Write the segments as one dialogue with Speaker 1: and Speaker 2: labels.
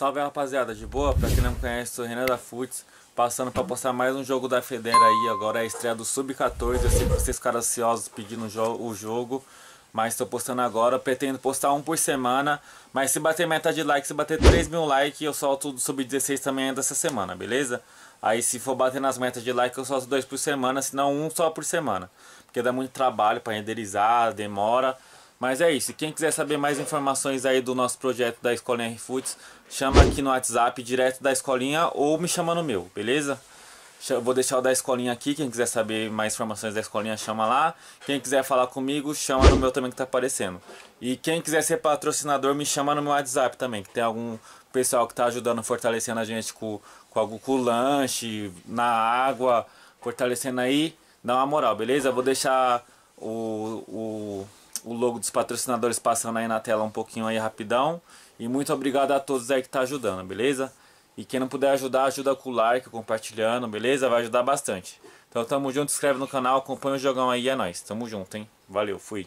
Speaker 1: Salve rapaziada, de boa? Pra quem não me conhece, sou Renan da Futs, passando pra postar mais um jogo da Federa aí, agora é a estreia do Sub-14, eu sei que vocês ficaram ansiosos pedindo o jogo, mas tô postando agora, pretendo postar um por semana, mas se bater meta de like, se bater 3 mil likes, eu solto do Sub-16 também ainda essa semana, beleza? Aí se for bater nas metas de like, eu solto dois por semana, se não um só por semana, porque dá muito trabalho pra renderizar, demora... Mas é isso. Quem quiser saber mais informações aí do nosso projeto da Escolinha RFoods, chama aqui no WhatsApp direto da escolinha ou me chama no meu, beleza? Vou deixar o da escolinha aqui, quem quiser saber mais informações da escolinha chama lá. Quem quiser falar comigo, chama no meu também que tá aparecendo. E quem quiser ser patrocinador, me chama no meu WhatsApp também, que tem algum pessoal que tá ajudando, fortalecendo a gente com, com algo com lanche, na água, fortalecendo aí, dá uma moral, beleza? Vou deixar o, o o logo dos patrocinadores passando aí na tela um pouquinho aí rapidão. E muito obrigado a todos aí que tá ajudando, beleza? E quem não puder ajudar, ajuda com o like, compartilhando, beleza? Vai ajudar bastante. Então tamo junto, inscreve no canal, acompanha o jogão aí, é nóis. Tamo junto, hein? Valeu, fui.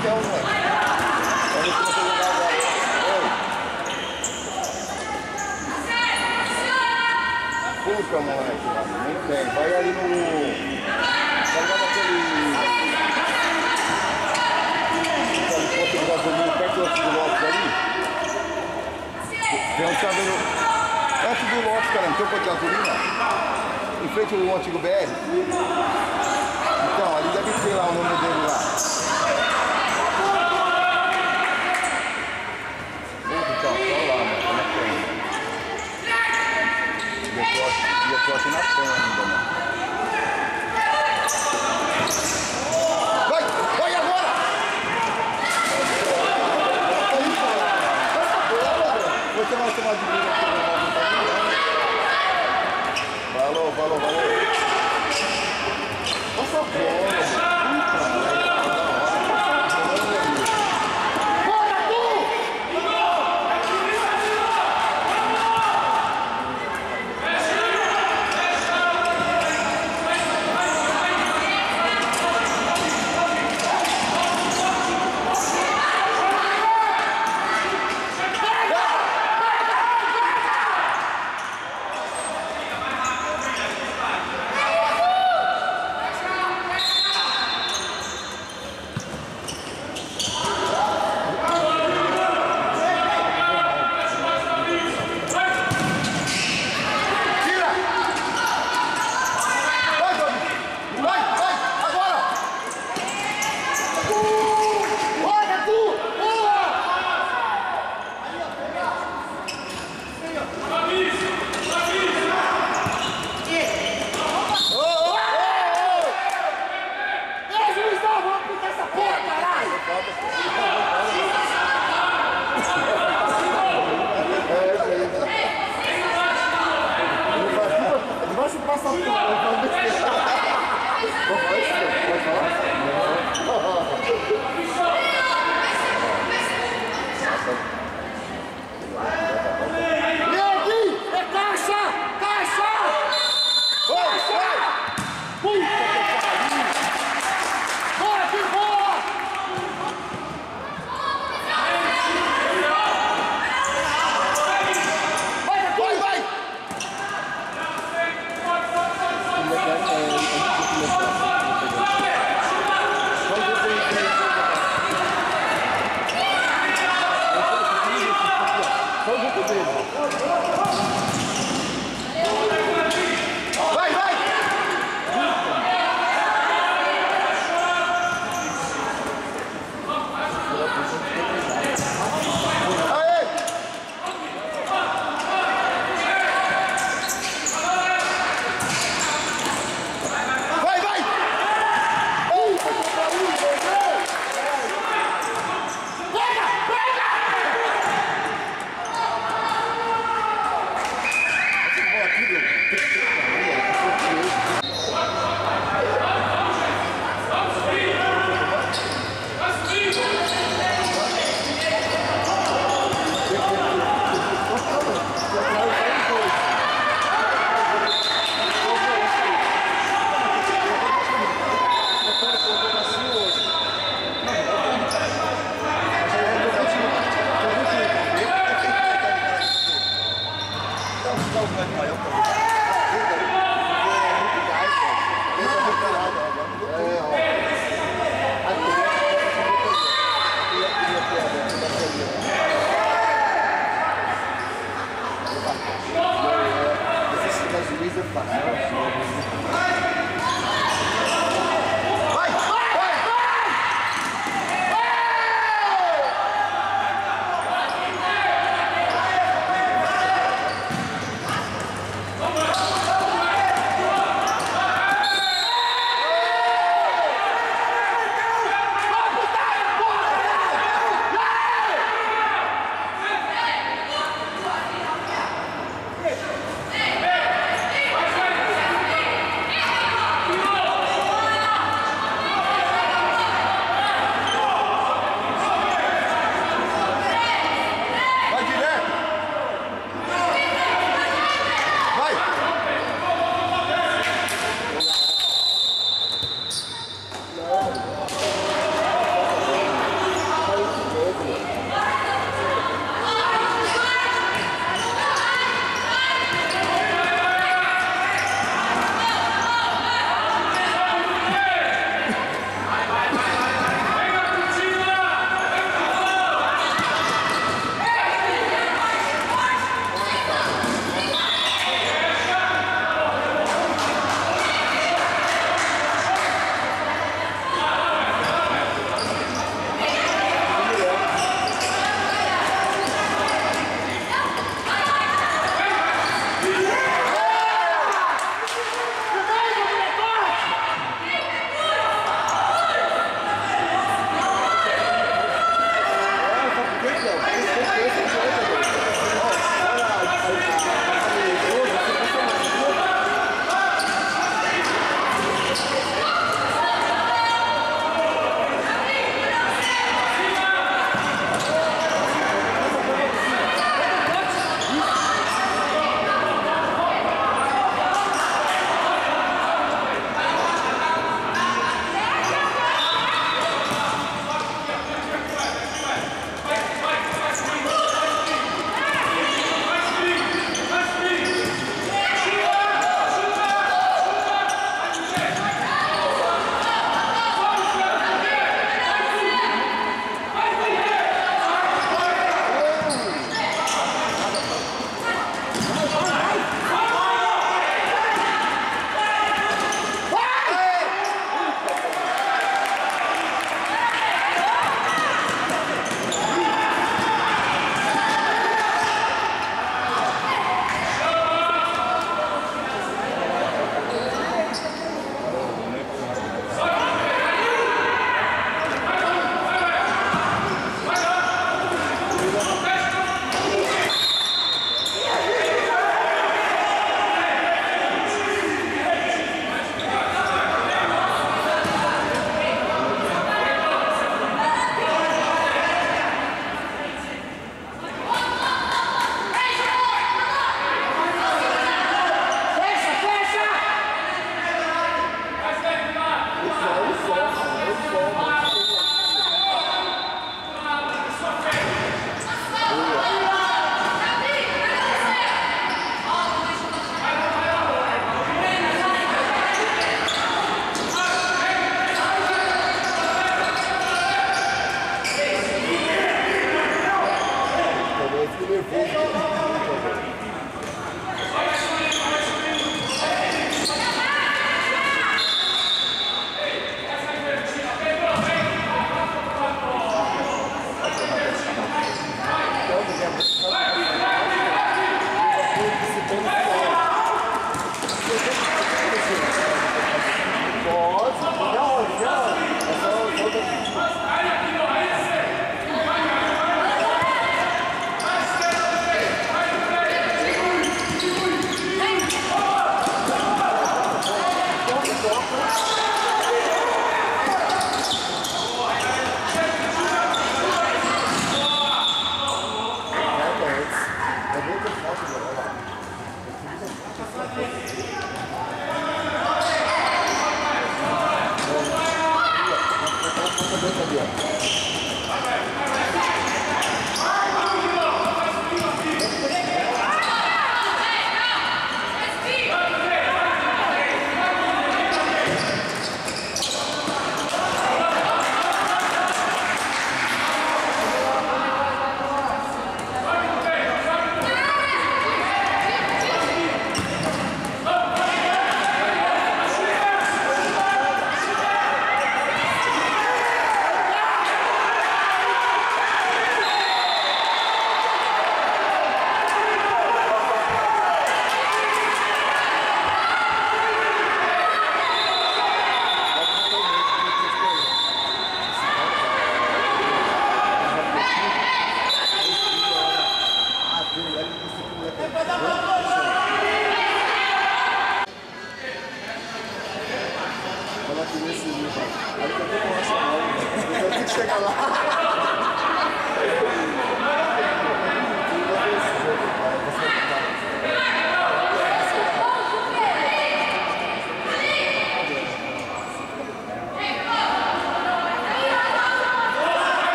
Speaker 2: então, velho. Olha que você jogar agora. Oi. Puta, moleque, não tem. Vai ali no... Vai lá naquele... Posto de gasolina perto do outro do Lopes ali. Tem um cabelo... Perto do Lopes, cara, não tem um posto de gasolina? Em frente ao antigo BR. Então, ali deve ter lá o nome dele lá. E tô aqui na ainda, mano. Vai! Vai agora! Você vai tomar de tá ligado? Falou, falou, valeu. Passa a bola, mano.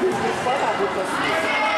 Speaker 2: Desculpa,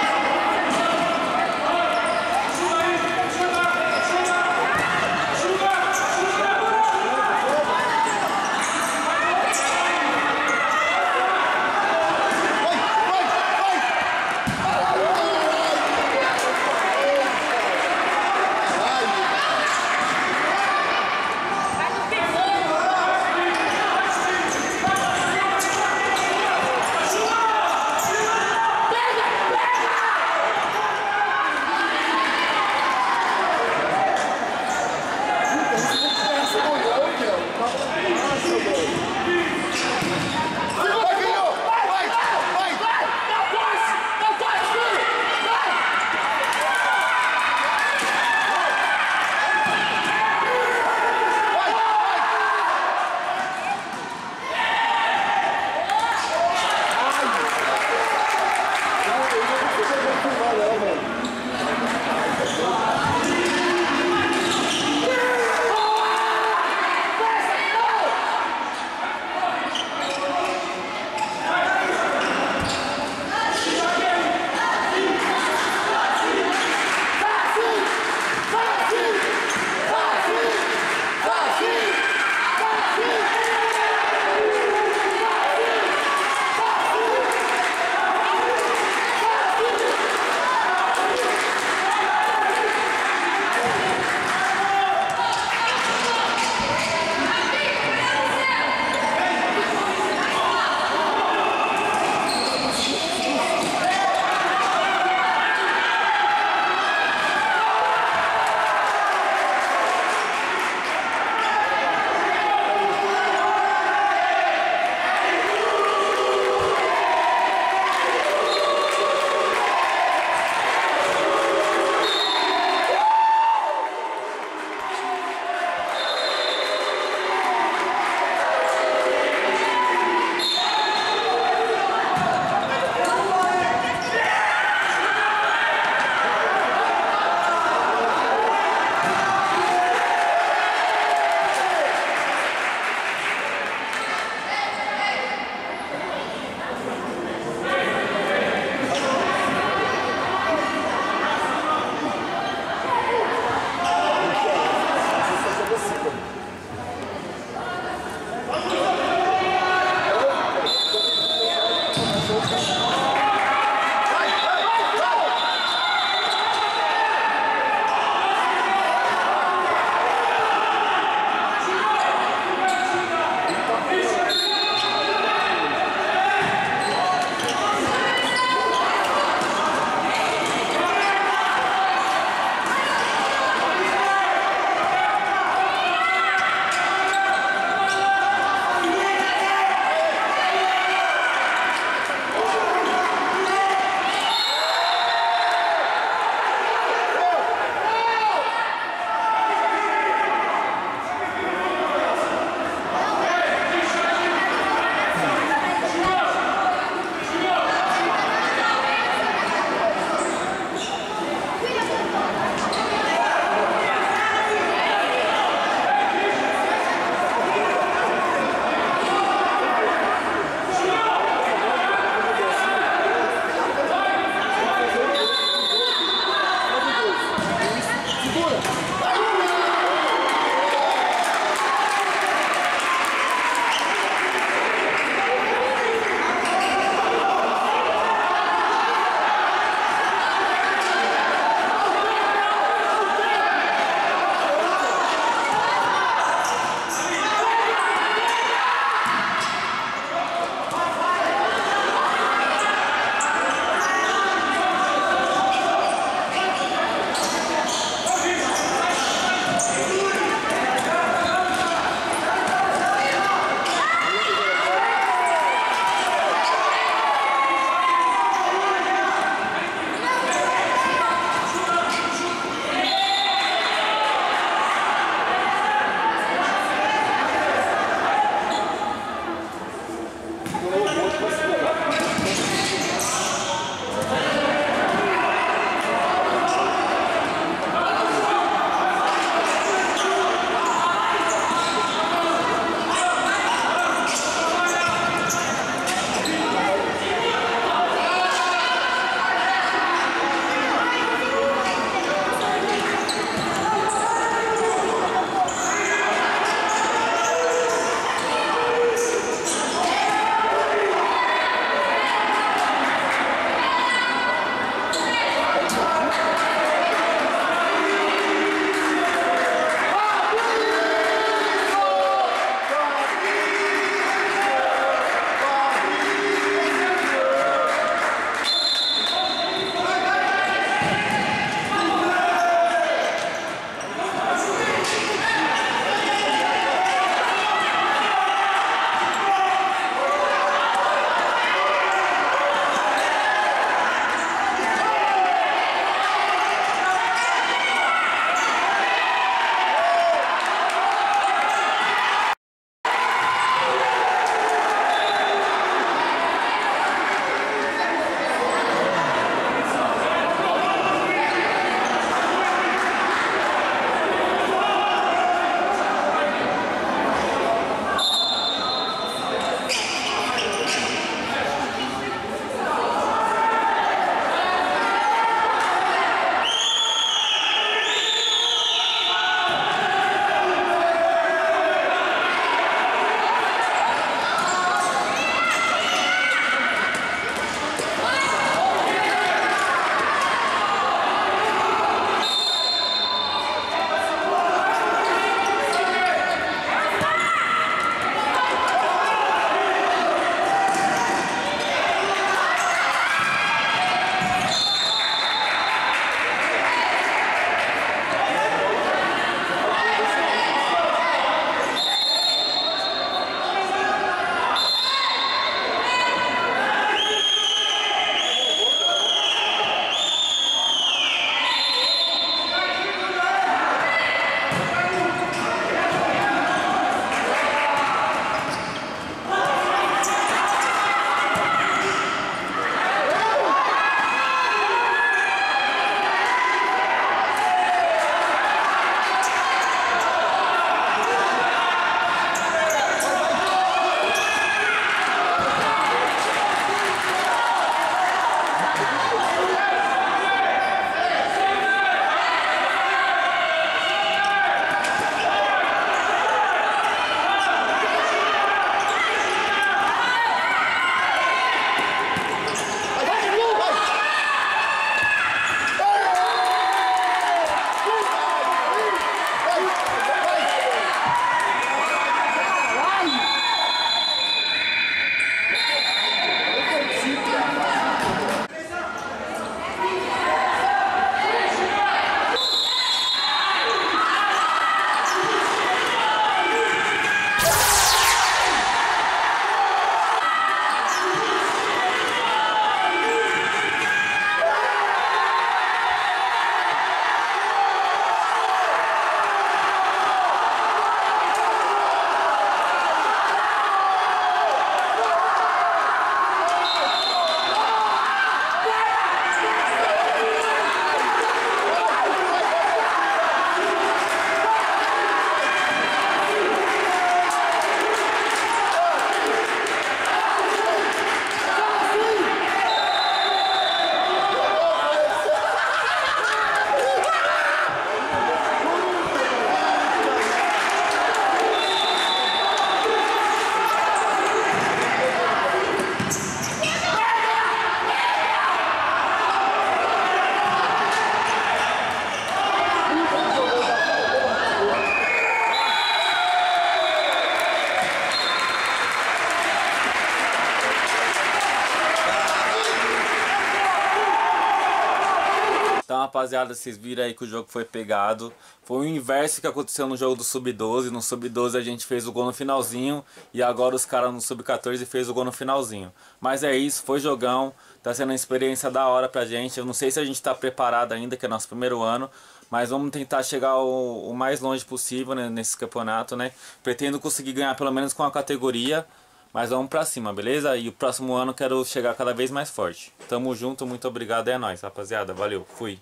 Speaker 1: rapaziada, vocês viram aí que o jogo foi pegado. Foi o inverso que aconteceu no jogo do Sub-12. No Sub-12 a gente fez o gol no finalzinho. E agora os caras no Sub-14 fez o gol no finalzinho. Mas é isso, foi jogão. Tá sendo uma experiência da hora pra gente. Eu não sei se a gente tá preparado ainda, que é nosso primeiro ano. Mas vamos tentar chegar o, o mais longe possível né, nesse campeonato, né? Pretendo conseguir ganhar pelo menos com a categoria. Mas vamos pra cima, beleza? E o próximo ano quero chegar cada vez mais forte. Tamo junto, muito obrigado, é nóis, rapaziada. Valeu, fui.